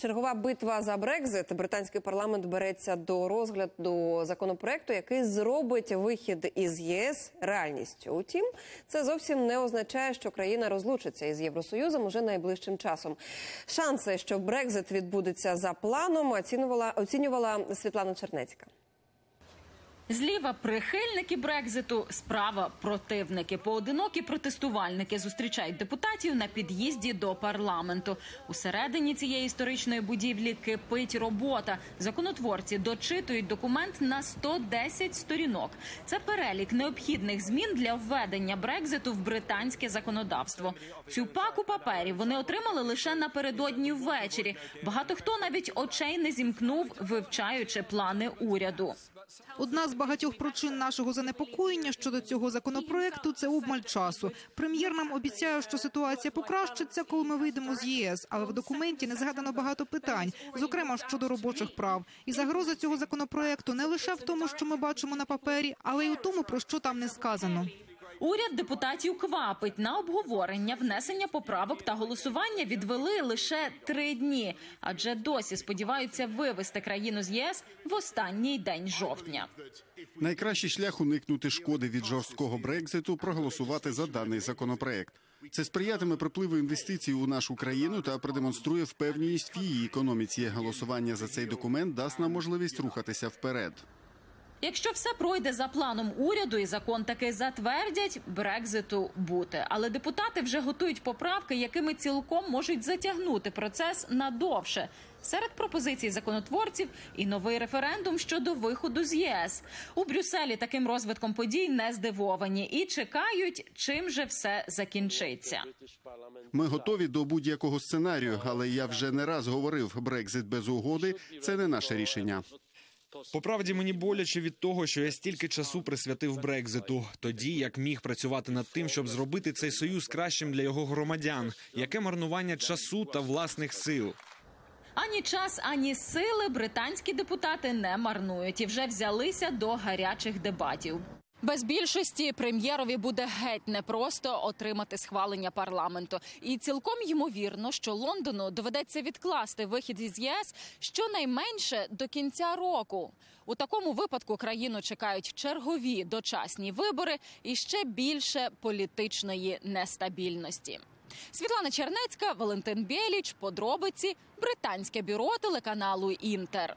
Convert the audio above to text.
Чергова битва за Брекзит. Британський парламент береться до розгляду законопроекту, який зробить вихід із ЄС реальністю. Утім, це зовсім не означає, що країна розлучиться із Євросоюзом уже найближчим часом. Шанси, що Брекзит відбудеться за планом, оцінювала оцінювала Світлана Чернецька. Зліва прихильники Брекзиту, справа противники. Поодинокі протестувальники зустрічають депутатів на під'їзді до парламенту. Усередині цієї історичної будівлі кипить робота. Законотворці дочитують документ на 110 сторінок. Це перелік необхідних змін для введення Брекзиту в британське законодавство. Цю паку паперів вони отримали лише напередодні ввечері. Багато хто навіть очей не зімкнув, вивчаючи плани уряду. Одна з багатьох причин нашого занепокоєння щодо цього законопроекту це обмаль часу. Прем'єр нам обіцяє, що ситуація покращиться, коли ми вийдемо з ЄС. Але в документі не згадано багато питань, зокрема щодо робочих прав. І загроза цього законопроекту не лише в тому, що ми бачимо на папері, але й у тому, про що там не сказано. Уряд депутатів квапить на обговорення, внесення поправок та голосування відвели лише три дні, адже досі сподіваються вивести країну з ЄС в останній день жовтня. Найкращий шлях уникнути шкоди від жорсткого Брекзиту проголосувати за даний законопроект. Це сприятиме припливу інвестицій у нашу країну та продемонструє впевненість в її економіці. Голосування за цей документ дасть нам можливість рухатися вперед. Якщо все пройде за планом уряду і закон таки затвердять, Брекзиту бути. Але депутати вже готують поправки, якими цілком можуть затягнути процес надовше. Серед пропозицій законотворців і новий референдум щодо виходу з ЄС у Брюсселі. Таким розвитком подій не здивовані і чекають, чим же все закінчиться. Ми готові до будь-якого сценарію, але я вже не раз говорив: Брекзит без угоди це не наше рішення. По правді мені боляче від того, що я стільки часу присвятив Брекзиту, тоді як міг працювати над тим, щоб зробити цей союз кращим для його громадян. Яке марнування часу та власних сил? Ані час, ані сили британські депутати не марнують і вже взялися до гарячих дебатів. Без більшості прем'єрові буде геть непросто отримати схвалення парламенту, і цілком ймовірно, що Лондону доведеться відкласти вихід із ЄС щонайменше до кінця року. У такому випадку країну чекають чергові дочасні вибори і ще більше політичної нестабільності. Світлана Чернецька, Валентин Біліч, подробиці, британське бюро телеканалу Інтер.